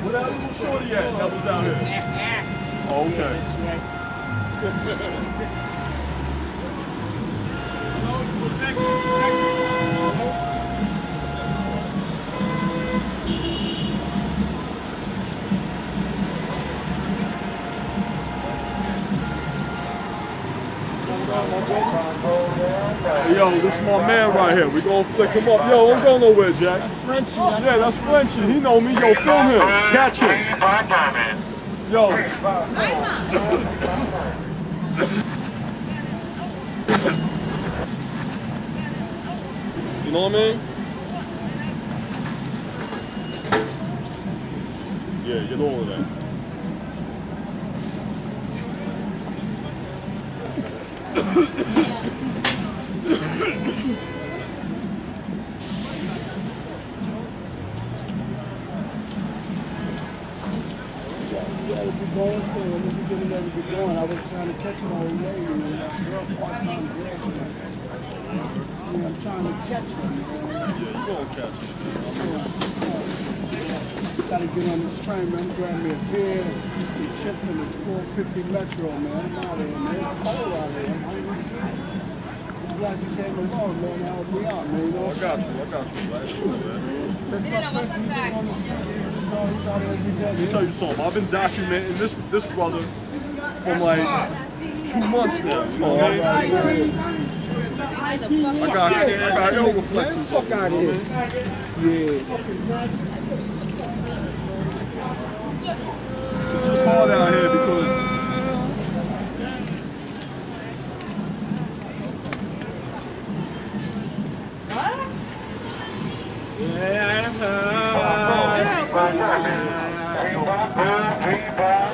Where that little shorty at that was out here? Okay. Hello, protection, protection. Hey, yo, this is my man right here. We gonna flick him up. Yo, don't go nowhere, Jack. That's Frenchy. Yeah, that's Frenchy. He know me. Yo, film him. Catch him. Yo. You know what I mean? Yeah, get all of that. You gotta be going so when we getting ready to be going, I was trying to catch him all day, you know, that's real part-time girl. You I'm trying to catch him. Yeah, you gonna catch him. Gotta get on this train, man. Grab me a beer, some chips, and a 450 Metro, man. I'm out of here, man. It's cold out here. I'm hungry too. I'm glad you came along, man. I'll be out, man. You know? I got you. I got you. Right? man. That's my friend. He's on the street. He's on- he's out. Let me tell you something. I've been documenting this this brother for like two months now. You know what I mean? I got I got ill reflections. Fuck out of here. Yeah. It's just hard out here because That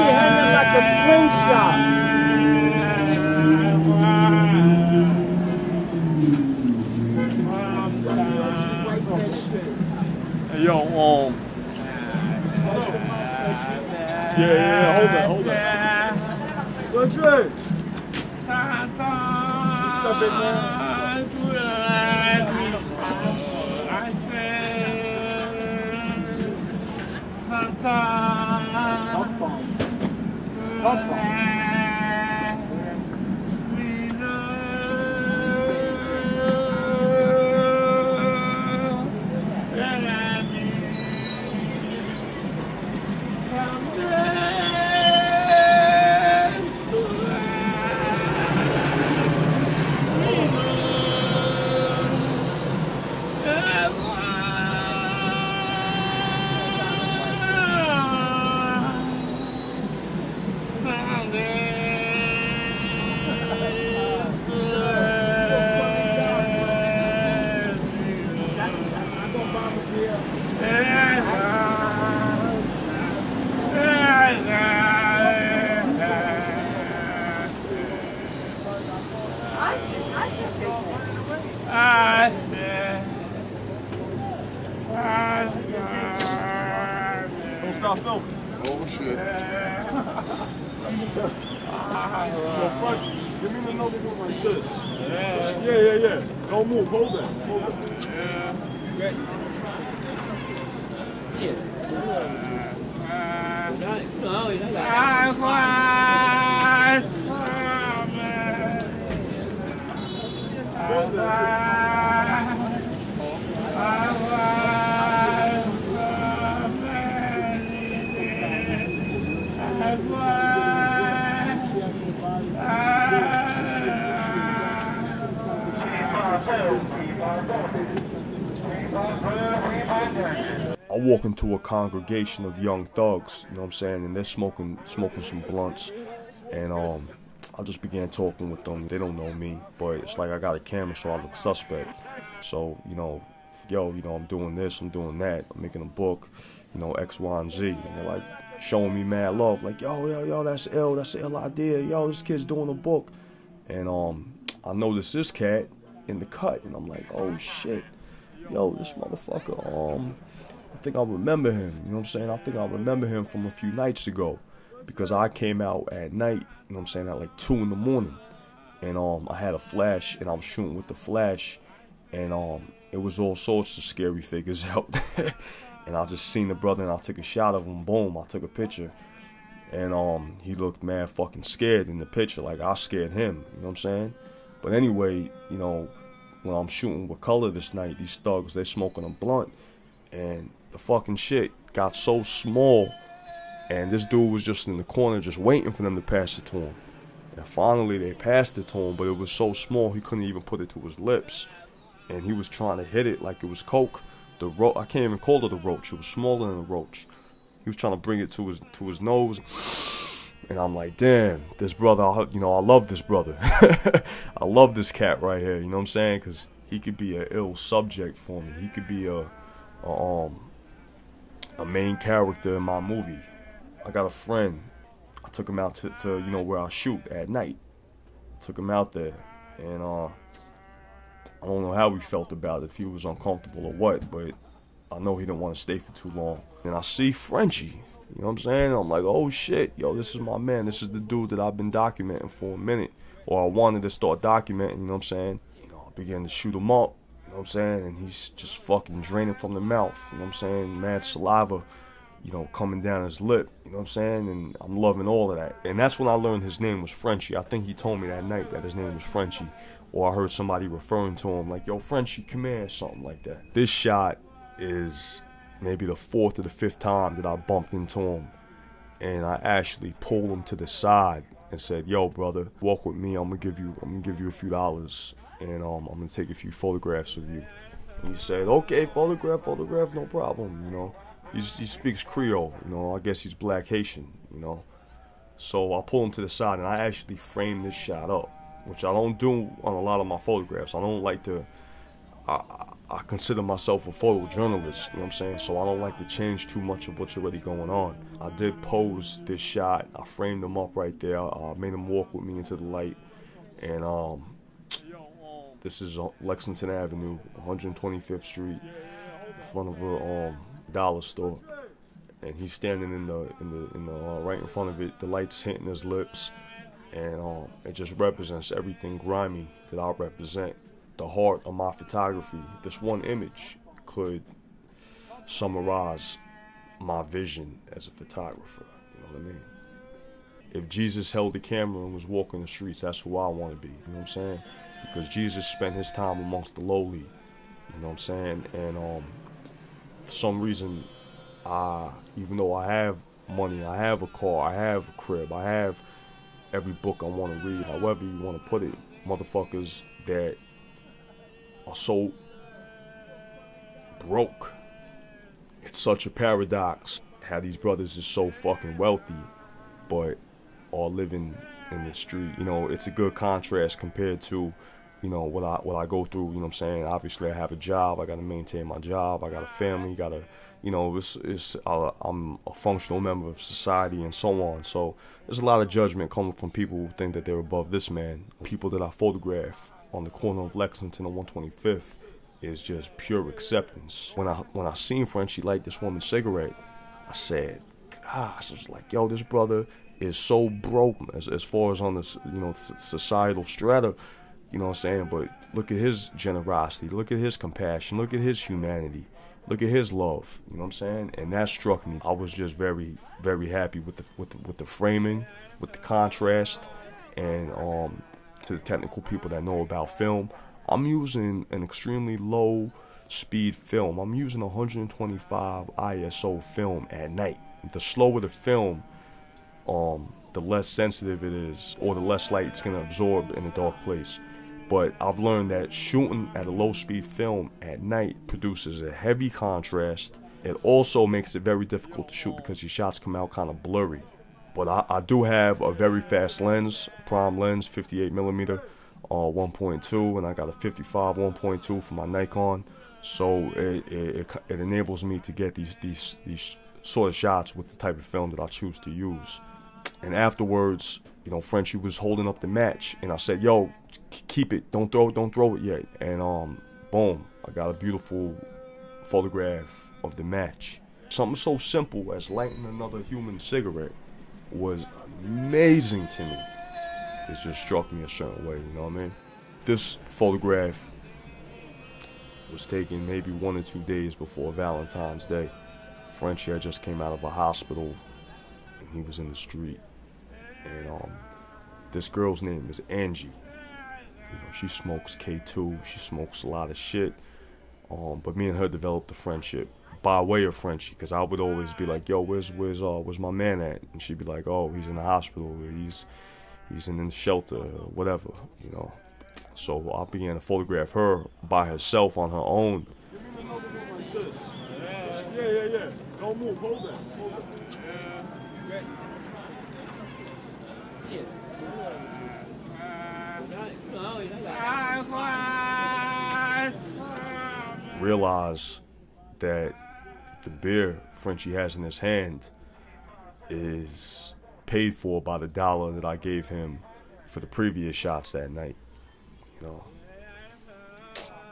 shit hanging like a slingshot. Right that shit. hey, yo, um, yeah, yeah, yeah, hold that, hold. Rodrigue, What's Up Hold that. I walk into a congregation of young thugs, you know what I'm saying, and they're smoking smoking some blunts, and um, I just began talking with them. They don't know me, but it's like I got a camera, so I look suspect. So you know, yo, you know, I'm doing this, I'm doing that, I'm making a book, you know, X, Y, and Z, and they're like showing me mad love, like yo, yo, yo, that's ill, that's an ill idea, yo, this kid's doing a book, and um, I noticed this cat in the cut, and I'm like, oh shit, yo, this motherfucker, um. I think I remember him. You know what I'm saying? I think I remember him from a few nights ago. because I came out at night, you know what I'm saying, at like 2 in the morning. And um, I had a flash, and I was shooting with the flash, and um, it was all sorts of scary figures out. there. and I just seen the brother, and I took a shot of him. Boom, I took a picture, and um, he looked mad fucking scared in the picture, like I scared him. You know what I'm saying? But anyway, you know, when I'm shooting with color this night, these thugs they smoking a blunt, and the fucking shit got so small, and this dude was just in the corner, just waiting for them to pass it to him. And finally, they passed it to him, but it was so small he couldn't even put it to his lips, and he was trying to hit it like it was coke. The ro- I can't even call it a roach. It was smaller than a roach. He was trying to bring it to his to his nose. And I'm like, damn, this brother, you know, I love this brother. I love this cat right here, you know what I'm saying? Because he could be an ill subject for me. He could be a, a, um, main character in my movie. I got a friend. I took him out to, to you know, where I shoot at night. Took him out there. And uh, I don't know how he felt about it, if he was uncomfortable or what, but I know he didn't want to stay for too long. And I see Frenchie. You know what I'm saying? I'm like, oh shit, yo, this is my man. This is the dude that I've been documenting for a minute. Or I wanted to start documenting, you know what I'm saying? You know, I began to shoot him up, you know what I'm saying? And he's just fucking draining from the mouth, you know what I'm saying? Mad saliva, you know, coming down his lip, you know what I'm saying? And I'm loving all of that. And that's when I learned his name was Frenchie. I think he told me that night that his name was Frenchie. Or I heard somebody referring to him like, yo, Frenchie, come here, something like that. This shot is maybe the fourth or the fifth time that I bumped into him. And I actually pulled him to the side and said, "Yo, brother, walk with me. I'm gonna give you, I'm gonna give you a few dollars, and um, I'm gonna take a few photographs of you." And he said, "Okay, photograph, photograph, no problem." You know, he's, he speaks Creole. You know, I guess he's Black Haitian. You know, so I pull him to the side and I actually frame this shot up, which I don't do on a lot of my photographs. I don't like to. I, consider myself a photojournalist, you know what I'm saying? So I don't like to change too much of what's already going on. I did pose this shot. I framed him up right there. I made him walk with me into the light. And um, this is Lexington Avenue, 125th Street, in front of a um, dollar store. And he's standing in the in the in the uh, right in front of it. The light's hitting his lips, and um, it just represents everything grimy that I represent the heart of my photography. This one image could summarize my vision as a photographer. You know what I mean? If Jesus held the camera and was walking the streets, that's who I want to be. You know what I'm saying? Because Jesus spent his time amongst the lowly. You know what I'm saying? And um, for some reason, I, even though I have money, I have a car, I have a crib, I have every book I want to read, however you want to put it, motherfuckers that are so broke. It's such a paradox how these brothers are so fucking wealthy, but are living in the street. You know, it's a good contrast compared to, you know, what I what I go through. You know what I'm saying? Obviously, I have a job. I got to maintain my job. I got a family. Got to, you know, it's it's uh, I'm a functional member of society and so on. So there's a lot of judgment coming from people who think that they're above this man. People that I photograph on the corner of Lexington and 125th is just pure acceptance. When I when I seen Frenchie light this woman's cigarette, I said, gosh, it's like, yo, this brother is so broke as, as far as on this, you know, societal strata, you know what I'm saying? But look at his generosity, look at his compassion, look at his humanity, look at his love, you know what I'm saying? And that struck me. I was just very, very happy with the with the, with the framing, with the contrast, and um, to the technical people that know about film, I'm using an extremely low speed film. I'm using 125 ISO film at night. The slower the film, um, the less sensitive it is, or the less light it's gonna absorb in a dark place. But I've learned that shooting at a low speed film at night produces a heavy contrast. It also makes it very difficult to shoot because your shots come out kind of blurry. But I, I do have a very fast lens, prime lens, 58 millimeter, uh, 1.2, and I got a 55 1.2 for my Nikon. So it, it, it enables me to get these these these sort of shots with the type of film that I choose to use. And afterwards, you know, Frenchie was holding up the match, and I said, "Yo, keep it. Don't throw it. Don't throw it yet." And um, boom, I got a beautiful photograph of the match. Something so simple as lighting another human cigarette was amazing to me. It just struck me a certain way, you know what I mean? This photograph was taken maybe one or two days before Valentine's Day. Frenchie had just came out of a hospital and he was in the street. And um, this girl's name is Angie. You know, she smokes K2. She smokes a lot of shit. Um, but me and her developed a friendship by way of Frenchie, because I would always be like, "Yo, where's where's uh where's my man at?" And she'd be like, "Oh, he's in the hospital. He's he's in the shelter, whatever, you know." So I began to photograph her by herself on her own. Yeah, yeah, yeah. Don't move. Hold that. Hold that. Realize that the beer Frenchie has in his hand is paid for by the dollar that I gave him for the previous shots that night. You know.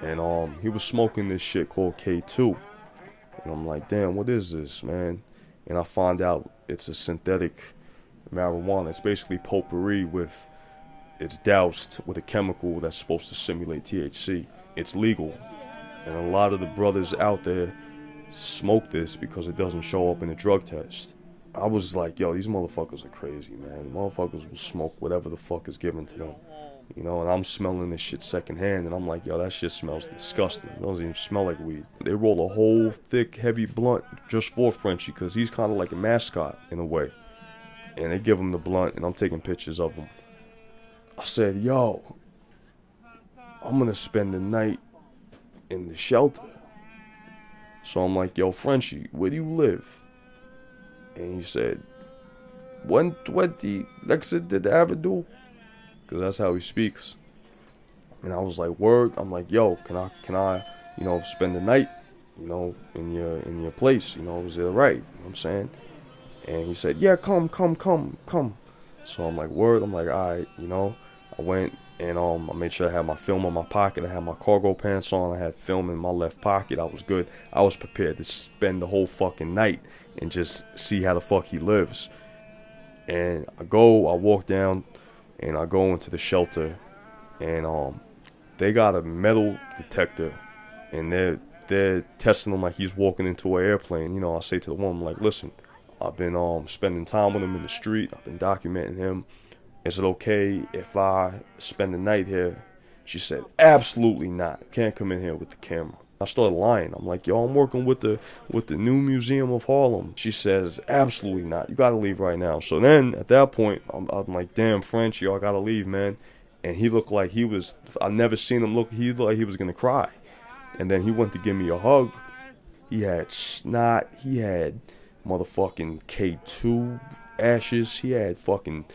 And um he was smoking this shit called K2. And I'm like, damn, what is this, man? And I find out it's a synthetic marijuana. It's basically potpourri with it's doused with a chemical that's supposed to simulate THC. It's legal. And a lot of the brothers out there smoke this because it doesn't show up in a drug test. I was like, yo, these motherfuckers are crazy, man. Motherfuckers will smoke whatever the fuck is given to them. You know, and I'm smelling this shit secondhand, and I'm like, yo, that shit smells disgusting. It doesn't even smell like weed. They roll a whole thick, heavy blunt just for Frenchie, because he's kind of like a mascot in a way. And they give him the blunt, and I'm taking pictures of him. I said, yo, I'm gonna spend the night in the shelter. So I'm like, yo, Frenchie, where do you live? And he said, 120 Lexington Avenue. Because that's how he speaks. And I was like, word. I'm like, yo, can I, can I, you know, spend the night, you know, in your, in your place? You know, is it right? You know what I'm saying? And he said, yeah, come, come, come, come. So I'm like, word. I'm like, all right, you know. I went and um, I made sure I had my film in my pocket. I had my cargo pants on. I had film in my left pocket. I was good. I was prepared to spend the whole fucking night and just see how the fuck he lives. And I go, I walk down, and I go into the shelter, and um, they got a metal detector, and they're they're testing him like he's walking into an airplane. You know, I say to the woman like, listen, I've been um spending time with him in the street. I've been documenting him. Is it okay if I spend the night here? She said, absolutely not. Can't come in here with the camera. I started lying. I'm like, yo, I'm working with the with the new museum of Harlem. She says, absolutely not. You gotta leave right now. So then at that point, I'm, I'm like, damn, French, y'all gotta leave, man. And he looked like he was. I've never seen him look. He looked like he was gonna cry. And then he went to give me a hug. He had snot. He had motherfucking K2 ashes. He had fucking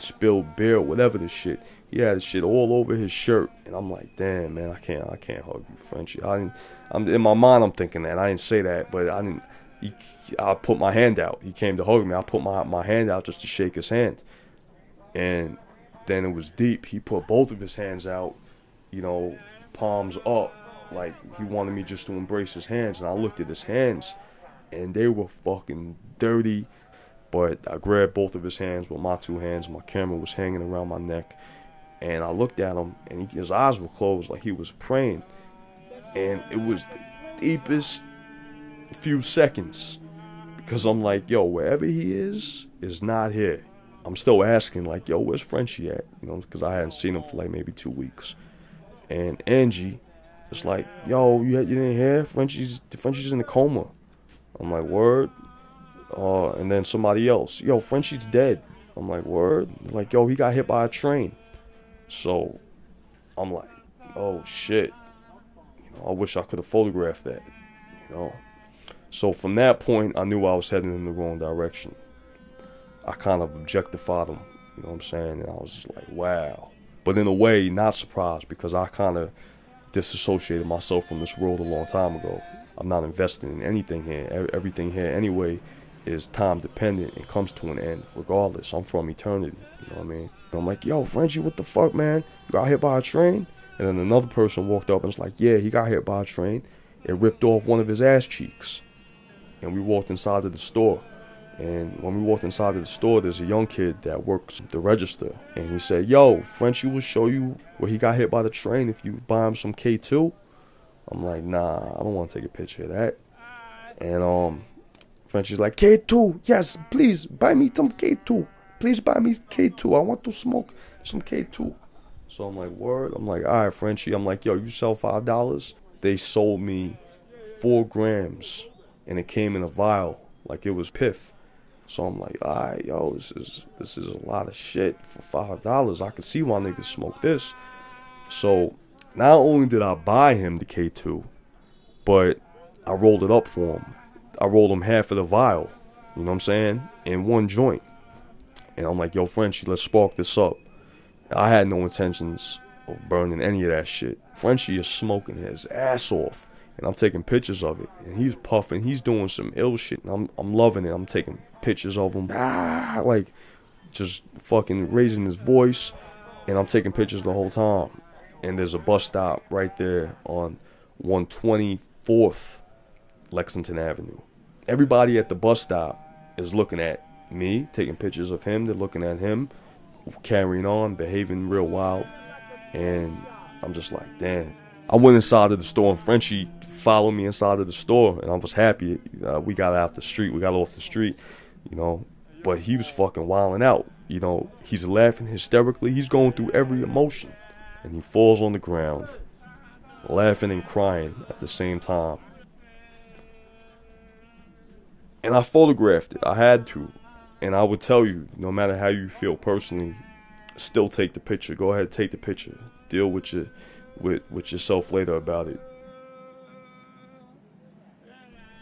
spilled beer, whatever the shit. He had shit all over his shirt, and I'm like, damn, man, I can't, I can't hug you, Frenchie. I didn't. I'm in my mind, I'm thinking that I didn't say that, but I didn't. He, I put my hand out. He came to hug me. I put my my hand out just to shake his hand, and then it was deep. He put both of his hands out, you know, palms up, like he wanted me just to embrace his hands. And I looked at his hands, and they were fucking dirty. But I grabbed both of his hands with my two hands. My camera was hanging around my neck. And I looked at him, and he, his eyes were closed like he was praying. And it was the deepest few seconds. Because I'm like, yo, wherever he is, is not here. I'm still asking, like, yo, where's Frenchie at? You know, because I hadn't seen him for like maybe two weeks. And Angie is like, yo, you, you didn't hear? Frenchie's, Frenchie's in a coma. I'm like, word? Uh, and then somebody else, yo, Frenchie's dead. I'm like, word? They're like, yo, he got hit by a train. So I'm like, oh shit. You know, I wish I could have photographed that. You know. So from that point, I knew I was heading in the wrong direction. I kind of objectified him. You know what I'm saying? And I was just like, wow. But in a way, not surprised because I kind of disassociated myself from this world a long time ago. I'm not investing in anything here. Everything here, anyway, is time dependent and comes to an end regardless. I'm from eternity. You know what I mean? And I'm like, yo, Frenchie, what the fuck, man? You got hit by a train? And then another person walked up and was like, yeah, he got hit by a train. It ripped off one of his ass cheeks. And we walked inside of the store. And when we walked inside of the store, there's a young kid that works the register. And he said, Yo, Frenchie will show you where he got hit by the train if you buy him some K2. I'm like, nah, I don't want to take a picture of that. And um, Frenchie's like, K2, yes, please buy me some K2. Please buy me K2. I want to smoke some K2. So I'm like, word. I'm like, all right, Frenchie. I'm like, yo, you sell five dollars? They sold me four grams, and it came in a vial like it was piff. So I'm like, all right, yo, this is this is a lot of shit for five dollars. I can see why niggas smoke this. So not only did I buy him the K2, but I rolled it up for him. I rolled him half of the vial. You know what I'm saying? In one joint. And I'm like, yo, Frenchie, let's spark this up. I had no intentions of burning any of that shit. Frenchie is smoking his ass off. And I'm taking pictures of it. And he's puffing. He's doing some ill shit. And I'm, I'm loving it. I'm taking pictures of him. Ah, like, just fucking raising his voice. And I'm taking pictures the whole time. And there's a bus stop right there on 124th Lexington Avenue. Everybody at the bus stop is looking at me, taking pictures of him. They're looking at him carrying on, behaving real wild. And I'm just like, damn. I went inside of the store and Frenchie followed me inside of the store and I was happy. Uh, we got out the street, we got off the street, you know. But he was fucking wilding out. You know, he's laughing hysterically. He's going through every emotion. And he falls on the ground, laughing and crying at the same time. And I photographed it. I had to. And I would tell you, no matter how you feel personally, still take the picture. Go ahead, take the picture. Deal with your with with yourself later about it.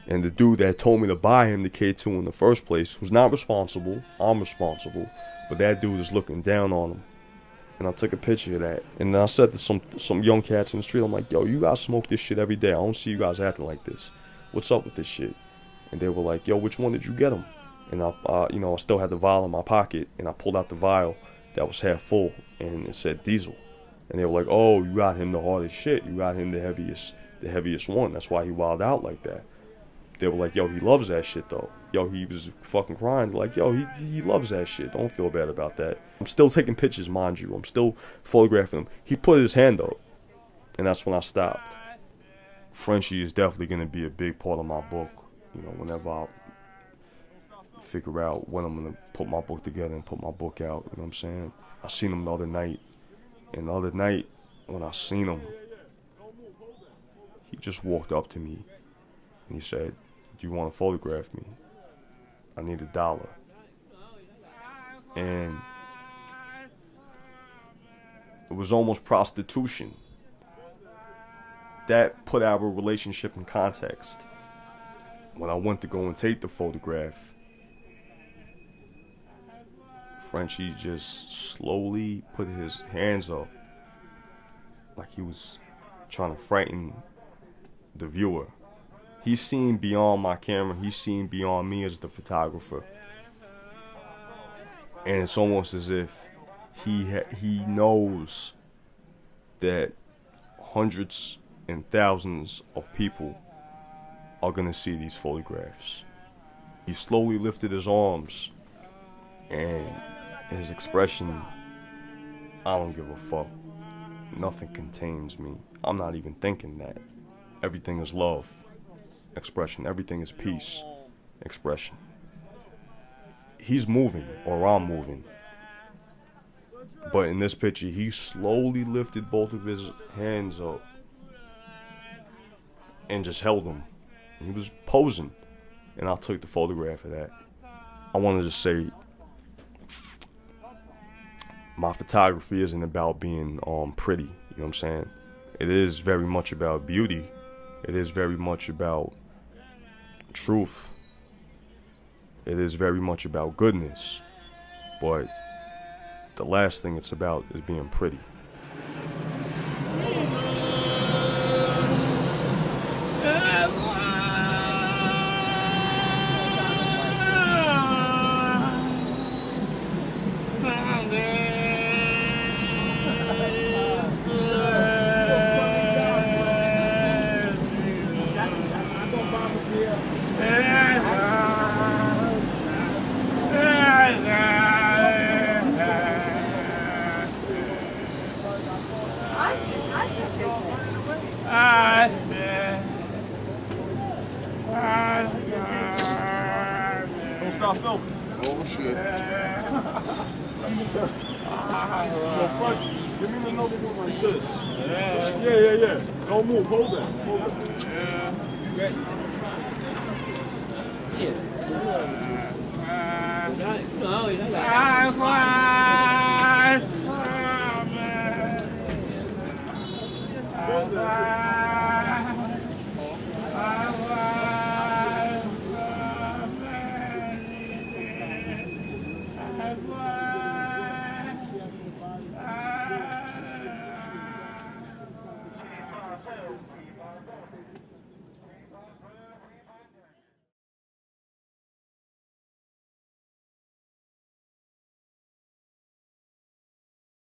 And the dude that told me to buy him the K2 in the first place was not responsible. I'm responsible. But that dude is looking down on him. And I took a picture of that. And then I said to some some young cats in the street, I'm like, yo, you guys smoke this shit every day. I don't see you guys acting like this. What's up with this shit? And they were like, yo, which one did you get him? and I, uh, you know, I still had the vial in my pocket, and I pulled out the vial that was half full, and it said diesel, and they were like, "Oh, you got him the hardest shit. You got him the heaviest, the heaviest one. That's why he wilded out like that." They were like, "Yo, he loves that shit though. Yo, he was fucking crying like, yo, he he loves that shit. Don't feel bad about that." I'm still taking pictures, mind you. I'm still photographing him. He put his hand up, and that's when I stopped. Frenchie is definitely going to be a big part of my book. You know, whenever I figure out when I'm gonna put my book together and put my book out. You know what I'm saying? I seen him the other night, and the other night when I seen him, he just walked up to me and he said, "Do you want to photograph me? I need a dollar." And it was almost prostitution. That put our relationship in context. When I went to go and take the photograph, Frenchie just slowly put his hands up like he was trying to frighten the viewer. He's seen beyond my camera, he's seen beyond me as the photographer. And it's almost as if he he knows that hundreds and thousands of people are going to see these photographs. He slowly lifted his arms and his expression, I don't give a fuck. Nothing contains me. I'm not even thinking that. Everything is love. Expression. Everything is peace. Expression. He's moving, or I'm moving. But in this picture, he slowly lifted both of his hands up and just held them. He was posing, and I took the photograph of that. I wanted to say my photography isn't about being um pretty, you know what I'm saying? It is very much about beauty. It is very much about truth. It is very much about goodness. But the last thing it's about is being pretty. À, à, à, à, à, à, à, à,